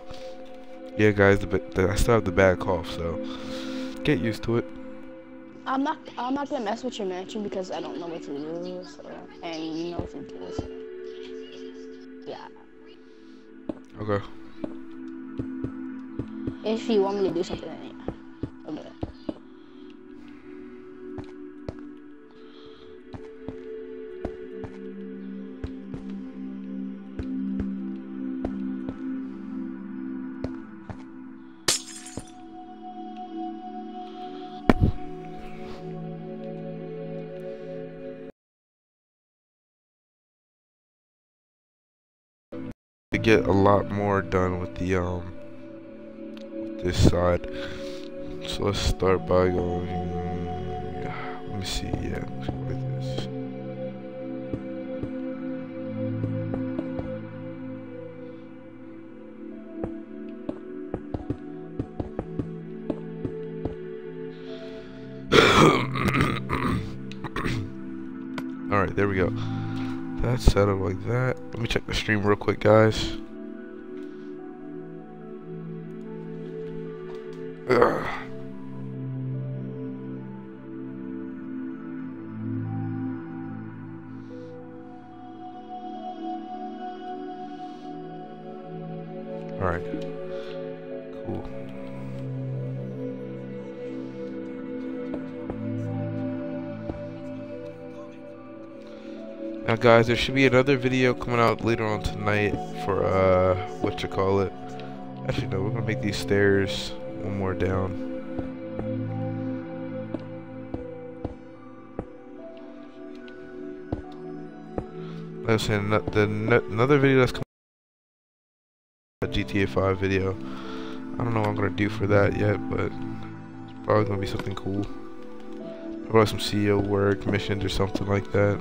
yeah, guys, the, the, I still have the bad cough, so get used to it. I'm not. I'm not gonna mess with your mansion because I don't know what to do. So, and you know what to do. So. Yeah. Okay. If you want me to do something, then yeah. I'll get a lot more done with the um with this side. So let's start by going. Let me see. Yeah, like this. All right, there we go. That's set up like that. Let me check the stream real quick, guys. Guys, there should be another video coming out later on tonight for uh what you call it. Actually no, we're gonna make these stairs one more down. I was saying, the another video that's coming a GTA 5 video. I don't know what I'm gonna do for that yet, but it's probably gonna be something cool. Probably some CEO work, missions or something like that.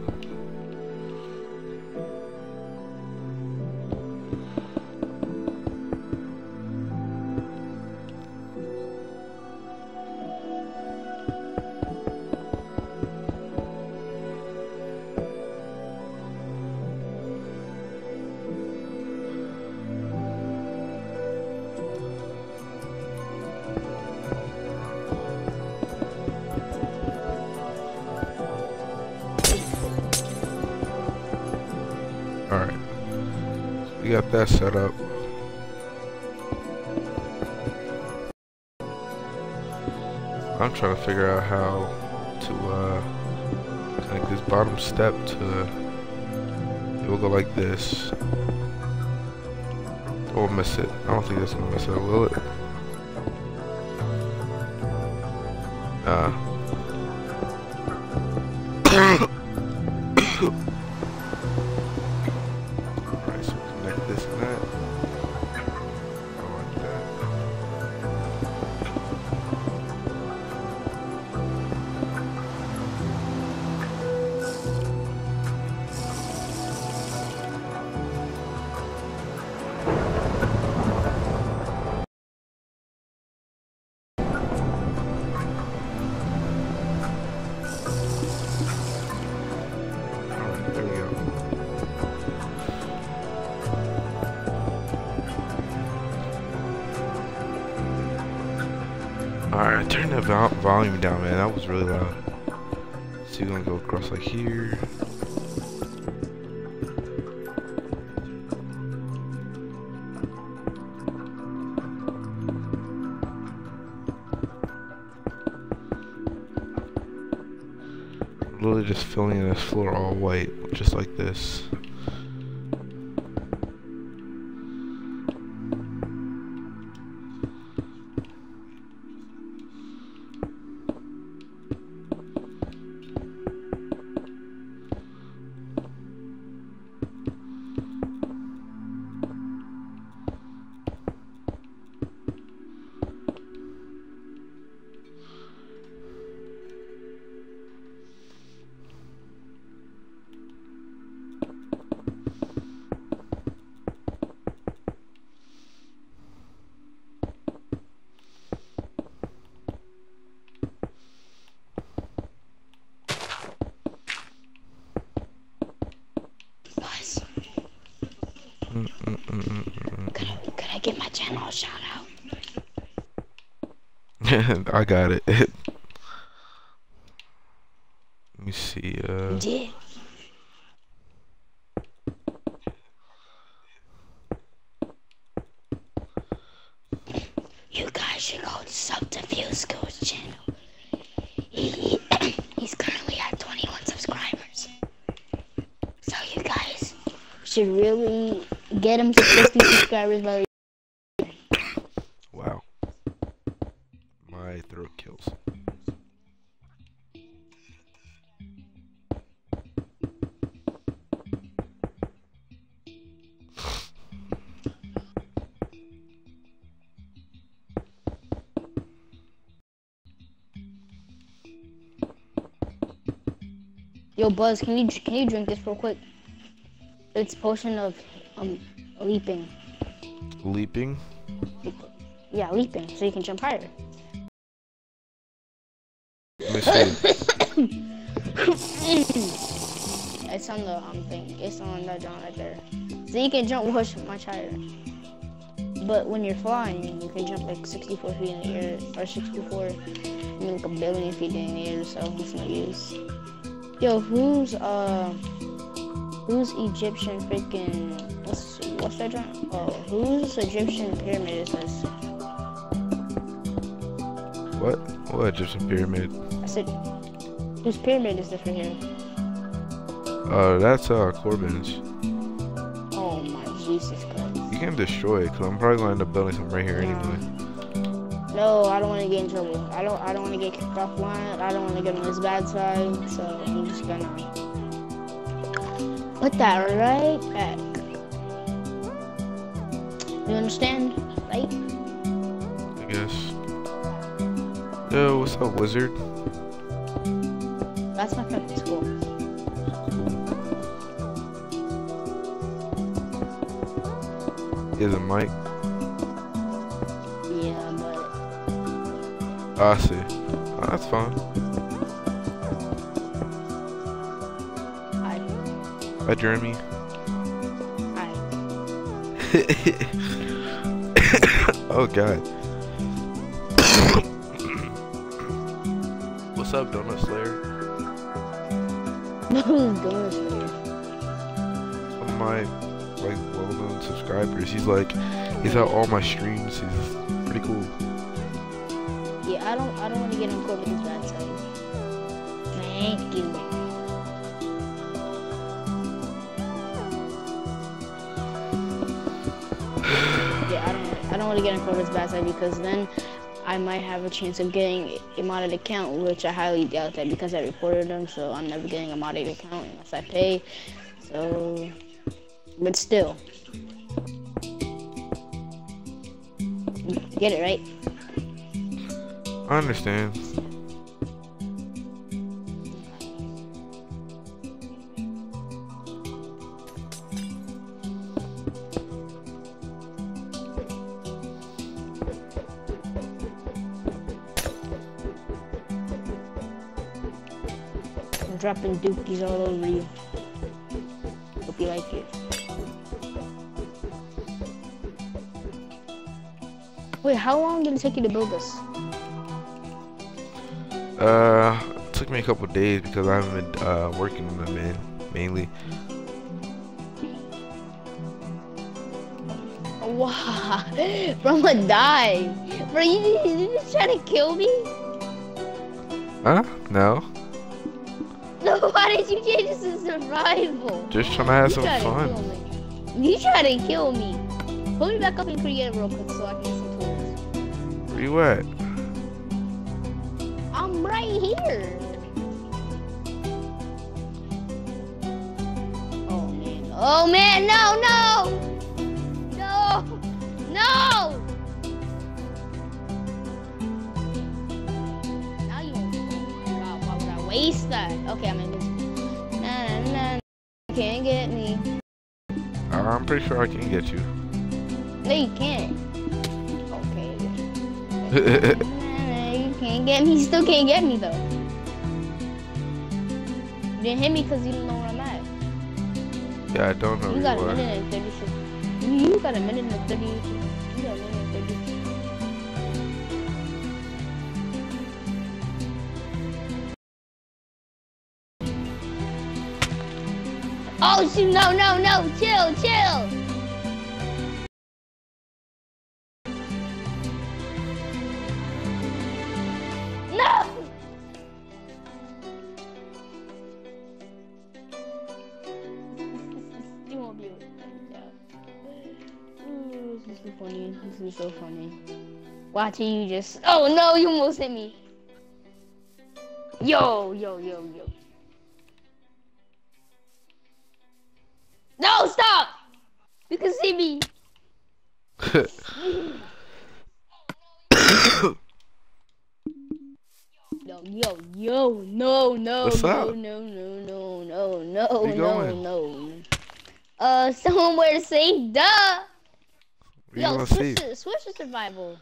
That set up. I'm trying to figure out how to uh, connect this bottom step to it will go like this. Or miss it. I don't think that's gonna miss it, will it? Uh there we go. Alright, turn the vol volume down, man. That was really loud. So you're gonna go across like here. This floor all white, just like this. Give my channel a shout out? I got it. Let me see. Uh, Yeah. You guys should go sub to Fuse Coach channel. He, he, he's currently at 21 subscribers. So you guys should really get him to 50 subscribers very Yo, Buzz, can you can you drink this real quick? It's potion of um leaping. Leaping. Yeah, leaping, so you can jump higher. It's on the um thing. It's on that John right there. So you can jump much much higher. But when you're flying, you can jump like 64 feet in the air, or 64, I mean like a billion feet in the air. So it's no use. Yo, who's uh, who's Egyptian freaking? What's what's that John? Oh, whose Egyptian pyramid is this? What? What Egyptian pyramid? I said, whose pyramid is this right here? Uh, that's uh Corbin's. Oh my Jesus Christ. You can destroy it, cause I'm probably gonna end up building something right here anyway. No, I don't want to get in trouble. I don't. I don't want to get kicked off line. I don't want to get on this bad side. So I'm just gonna put that right back. You understand, right? I guess. Yo, what's up, wizard? That's my fucking school. Is a mic? I see. Oh, that's fine. I, Hi, Jeremy. I, oh God. What's up, Donut Slayer? who's going for you? One of my like well-known subscribers. He's like, he's at all my streams. He's pretty cool. I don't. I don't want to get on this bad side. Thank you. Yeah, I don't. I don't want to get on this bad side because then I might have a chance of getting a modded account, which I highly doubt that because I reported them. So I'm never getting a modded account unless I pay. So, but still, get it right. I understand. I'm dropping dookies all over you. Hope you like it. Wait, how long did it take you to build this? Uh, it took me a couple days because I haven't been uh, working on them in mainly. Wow, bro, I'm gonna die. Bro, you, you just trying to kill me? Huh? No. No, why did you change this to survival? Just trying to have You some fun. You try to kill me. Pull me back up and create real quick so I can get some tools. Where you at? Right here. Oh man. Oh man, no, no! No! No! Now you god, why would I waste that? Okay, I'm in this. Nah, nah, nah. Can't get me. I'm pretty sure I can get you. No, you can't. Okay. Can't get me. He still can't get me though. You didn't hit me because you don't know where I'm at. Yeah, I don't know. You got you a are. minute and thirty six. You got a minute and thirty. You got a minute and thirty. Oh shoot! No, no, no! Chill, chill. Watching you just. Oh no! You almost hit me. Yo, yo, yo, yo. No, stop! You can see me. Yo, yo, yo, no, no, What's no, up? no, no, no, no, no, Where no, no. Uh, somewhere safe, duh. What Yo, switch to, switch to survival.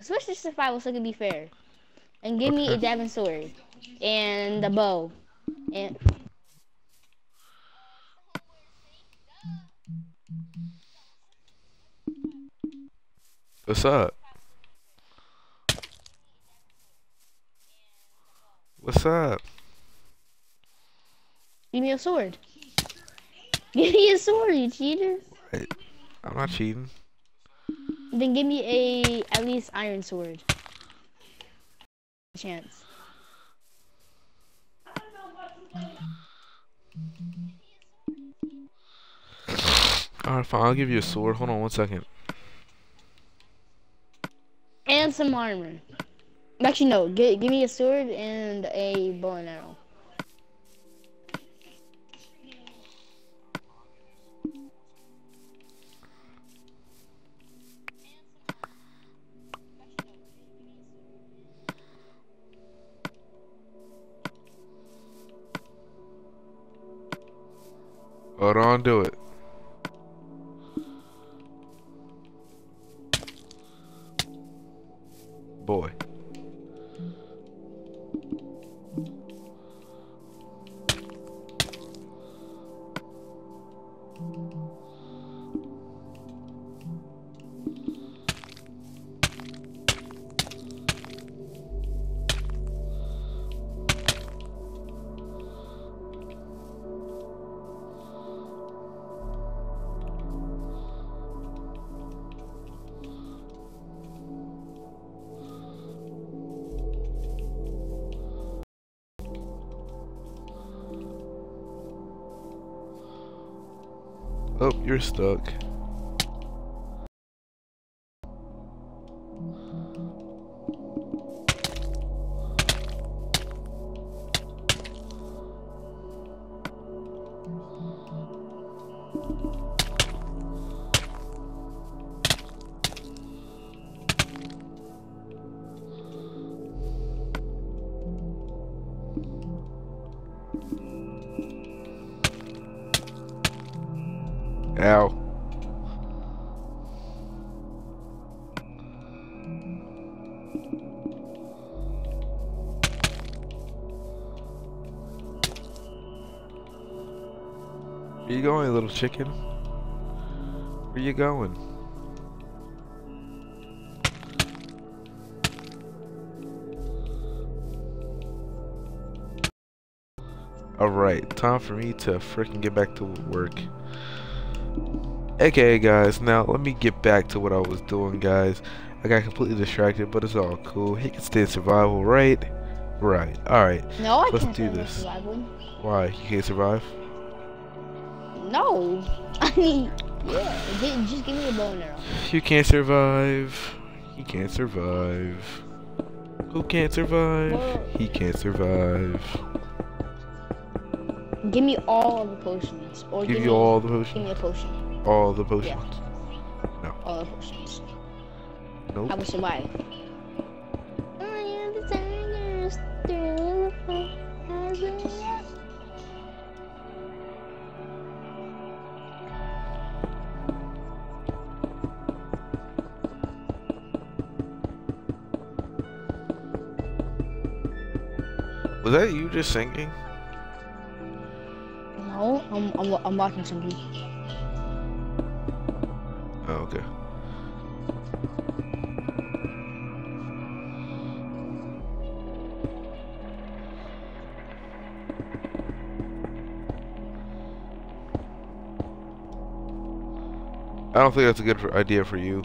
Switch to survival so it can be fair. And give me a Okay. diamond sword. And a bow. And What's up? What's up? give me a sword. Give me a sword, you cheater. I'm not cheating. Then give me a at least iron sword. Chance. Alright, fine. I'll give you a sword. Hold on one second. And some armor. Actually, no. Give, give me a sword and a bow and arrow. Hold on, do it. Oh, you're stuck. Where you going, little chicken? Where you going? Alright, time for me to freaking get back to work. Okay, guys, now let me get back to what I was doing, guys. I got completely distracted, but it's all cool. He can stay in survival, right? Right. Alright. No, I Let's can't do this. survival. Why? You can't survive? No. I mean, yeah. Just give me a bow and arrow. You can't survive. He can't survive. Who can't survive? Well- He can't survive. Give me all of the potions. Or Give give you me, all the potions. Give me potions. a potion. All the potions. No. All the potions. No. I Nope. will survive. I am the tiger, still Was that you just singing? No, I'm, I'm, I'm watching something. Oh, okay. I don't think that's a good idea for you.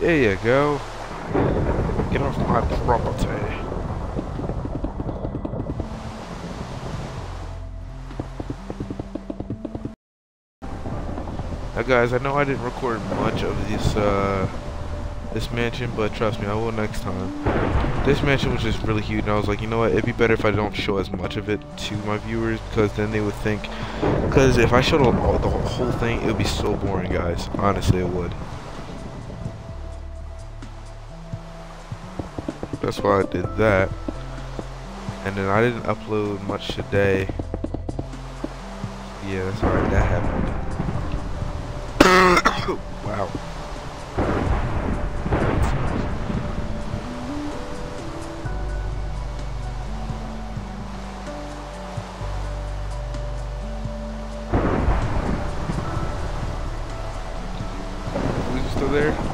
There you go. Get off my property. Now guys, I know I didn't record much of this uh, this mansion, but trust me, I will next time. This mansion was just really huge, and I was like, you know what, it'd be better if I don't show as much of it to my viewers, because then they would think, because if I showed all, the whole thing, it would be so boring, guys. Honestly, it would. That's why I did that. And then I didn't upload much today. Yeah, that's right, that happened. wow. Still there?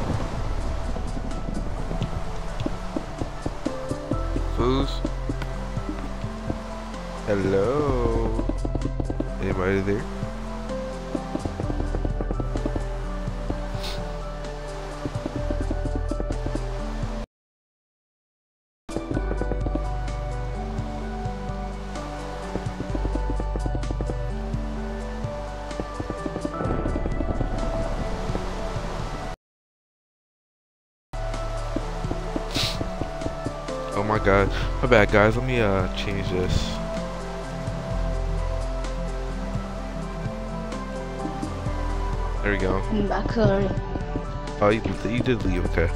Anybody there? Oh my god. My bad guys, let me uh change this. There we go. I'm back already. Oh, you, you did leave, okay.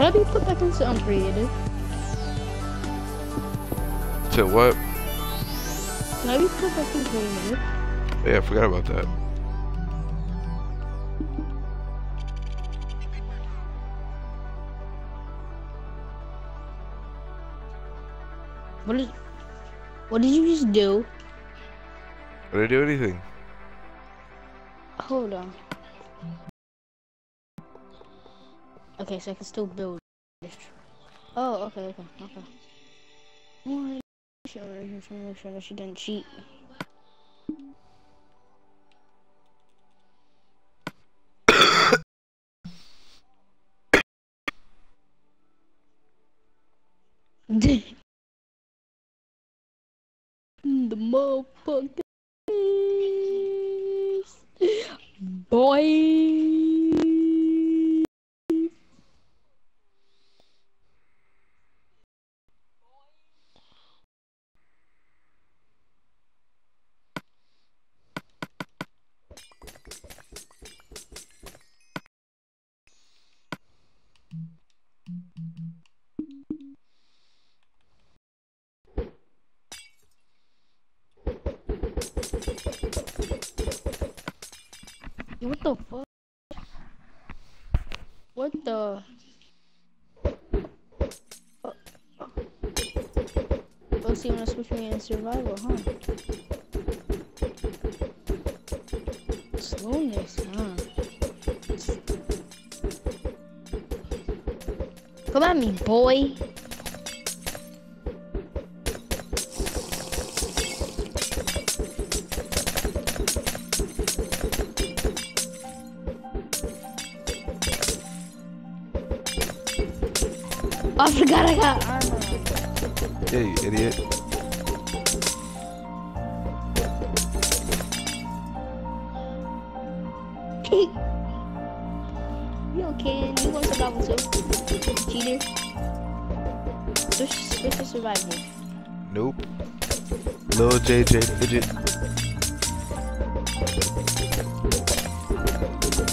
Can I be put back into uncreative? To what? Can I be put back into creative? Yeah, I forgot about that. What is? What did you just do? Did I do anything? Hold on. Okay, so I can still build. Oh, okay, okay, okay. Well, Sure, I'm trying to make sure that she didn't cheat. the motherfucker. Boy. Yo, what the fuck? What the? Oh, oh. Oh, so you wanna switch me in survival, huh? Slowness, huh? Come at me, boy. Oh, I forgot I got armor. Yeah, you idiot. Lil JJ Fidget.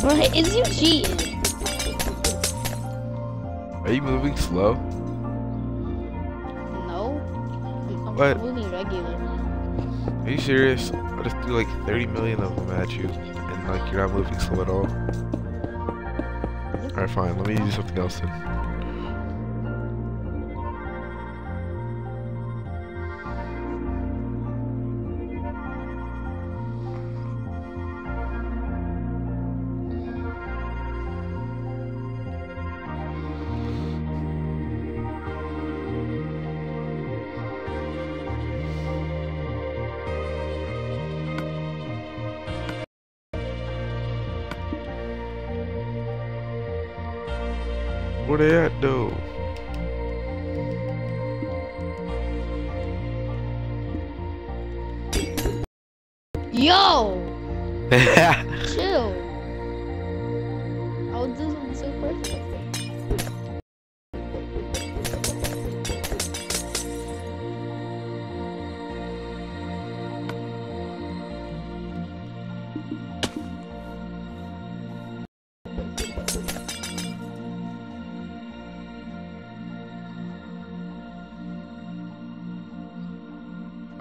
Bro, is you cheating? Are you moving slow? No. I'm, I'm What? moving regular. Are you serious? I just threw like 30 million of them at you, and like you're not moving slow at all. Alright, fine. Let me do something else then.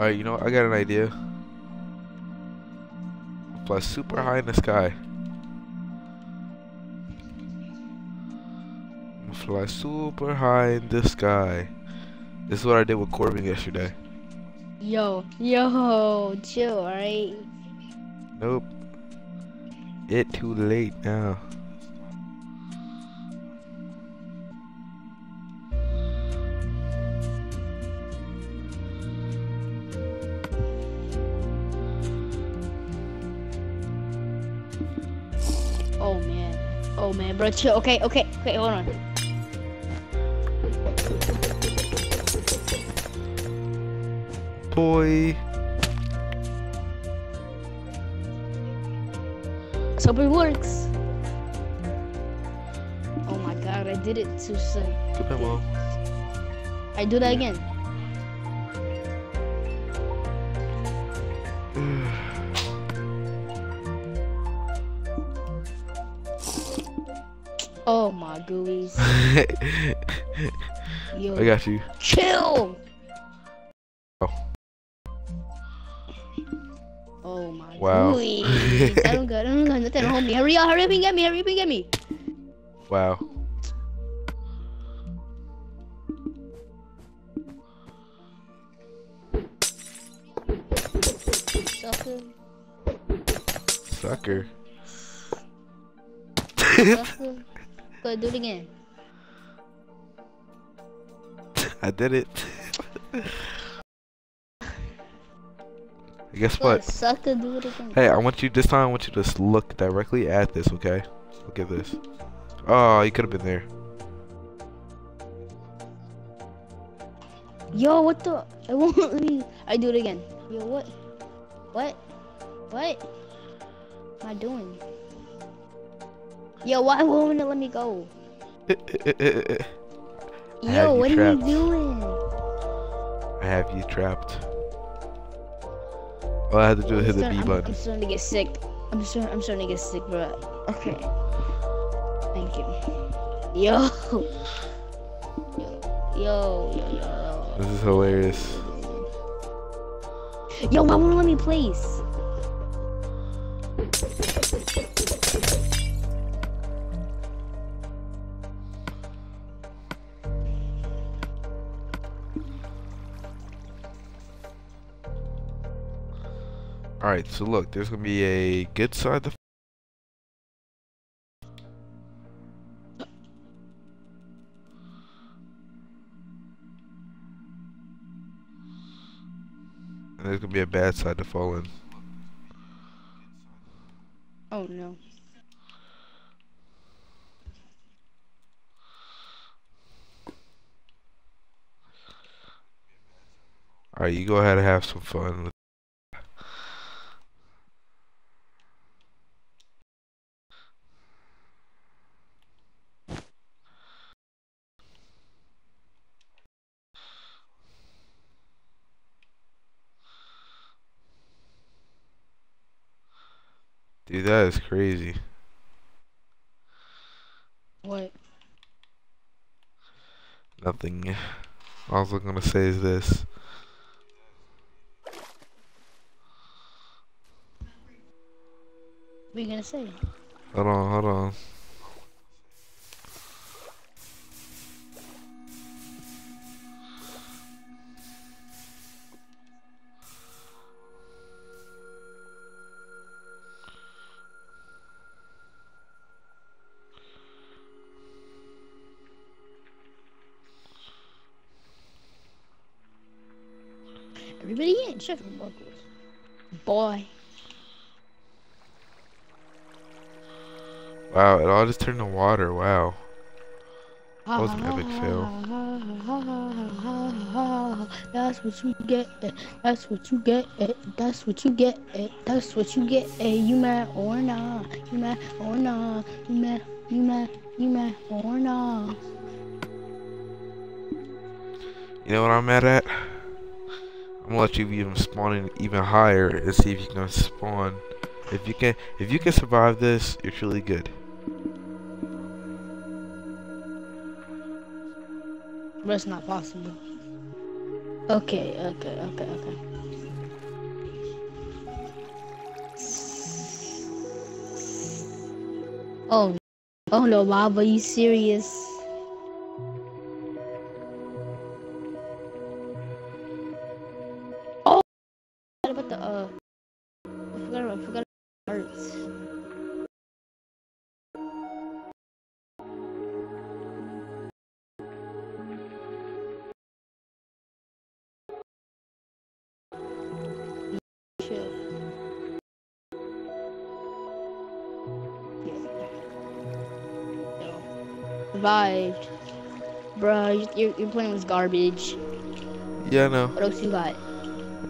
Alright, you know? I got an idea. Fly super high in the sky. Fly super high in the sky. This is what I did with Corbin yesterday. Yo, yo, chill, alright? Nope. It too late now. Oh man. Oh man, bro, chill. Okay, okay, okay, hold on. Boy. Hope it works. Oh my god, I did it too soon. Good. I do that again. Oh. Yo, I got you. chill. Oh. Oh my Wow. gooeyes. I don't got, I don't got nothing to hold me. Hurry up, hurry up and get me, hurry up and get me. Wow. Sucker. Sucker. Sucker. Go do it again. I did it. Guess what? Sucker, do it again. Hey, I want you this time. I want you to just look directly at this, okay? Look at this. Oh, you could have been there. Yo, what the? It won't let me. I do it again. Yo, what? What? What? Am I doing? Yo, why won't it let me go? Yo, you what are you doing? I have you trapped. All I had to do is hit the B I'm, I'm starting to get sick. I'm starting. I'm starting to get sick, bro. Okay. Thank you. Yo. Yo, yo, yo, yo. This is hilarious. Yo, why won't it let me place? Alright, so look, there's gonna be a good side to and there's gonna be a bad side to fall in. Oh no. Alright, you go ahead and have some fun Dude, that is crazy. What? Nothing. All I was gonna say is this. What are you gonna say? Hold on, hold on. Everybody in Sheffield buckles. Boy. Wow, it all just turned to water. Wow. That was an epic fail. That's what you get. Eh. That's what you get. Eh. That's what you get. Eh. That's what you get. You mad or not? You mad or not? You mad? You mad? You mad or not? You know what I'm mad at? I'm gonna let you even spawn in even higher and see if you can spawn. If you can, if you can survive this, you're truly good. But it's not possible. Okay, okay, okay, okay. Oh, oh no, Bob, are you serious? Survived. Bruh, your, your plan was garbage. Yeah, I know. What else you got?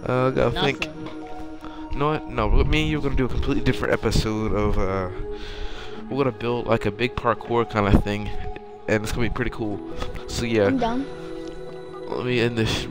Uh, I gotta Nothing. think. You know what? No, me and you are gonna do a completely different episode of uh, we're gonna build like a big parkour kind of thing, and it's gonna be pretty cool. So yeah, I'm done. let me end this